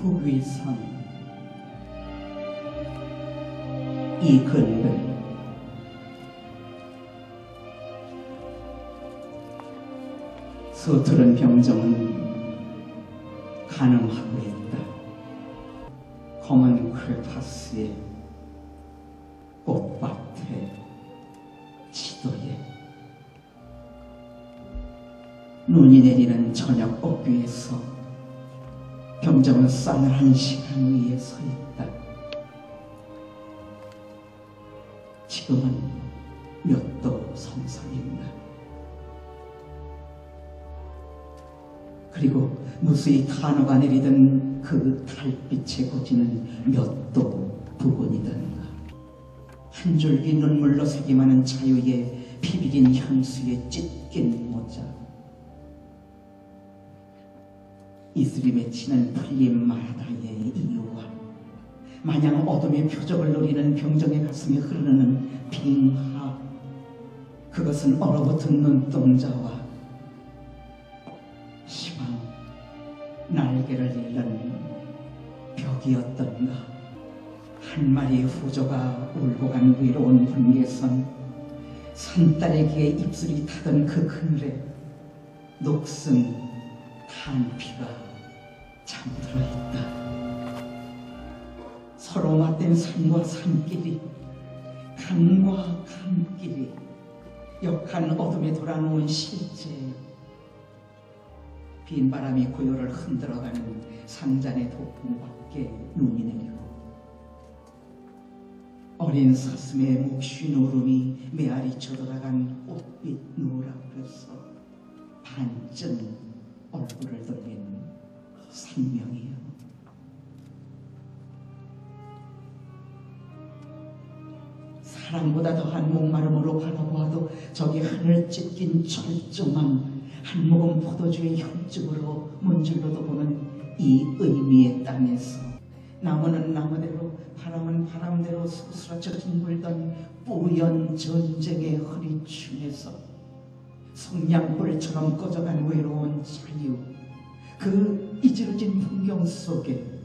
북위선 이근근 서투른 병정은 가늠하고 있다. 검은 크레파스에 꽃밭에 지도에. 눈이 내리는 저녁 옥위에서 병정은 싸늘한 시간 위에 서 있다. 지금은 몇 도 성성인가. 그리고 무수히 탄호가 내리던 그 달빛의 고지는 몇 도 부근이던가. 한 줄기 눈물로 새김하는 자유의 피비린 향수에 찢긴 모자. 이슬이 맺히는 풀림 마다의 이유와 마냥 어둠의 표적을 노리는 병정의 가슴에 흐르는 빙하. 그것은 얼어붙은 눈동자와 시방 날개를 잃는 벽이었던가. 한 마리의 후조가 울고 간 위로운 분계선 산딸에게 입술이 타던 그 그늘에 녹슨 탄피가 잠들어 있다. 서로 맞댄 산과 산길이 강과 강길이 역한 어둠에 돌아놓은 실제 빈 바람이 고요를 흔들어가는 상잔의 독분 밖에 눈이 내리고 어린 사슴의 묵쉰 울음이 메아리 쳐돌아간 꽃빛 누락에서 반쯤 생명이요. 사랑보다 더한 목마름으로 바라보아도 저기 하늘 찢긴 절정한 한 모금 포도주의 혈증으로 문질러도 보는 이 의미의 땅에서 나무는 나무대로 바람은 바람대로 소스라쳐 둥글던 뿌연 전쟁의 허리춤에서 성냥불처럼 꺼져간 외로운 자유 그 이지러진 풍경 속에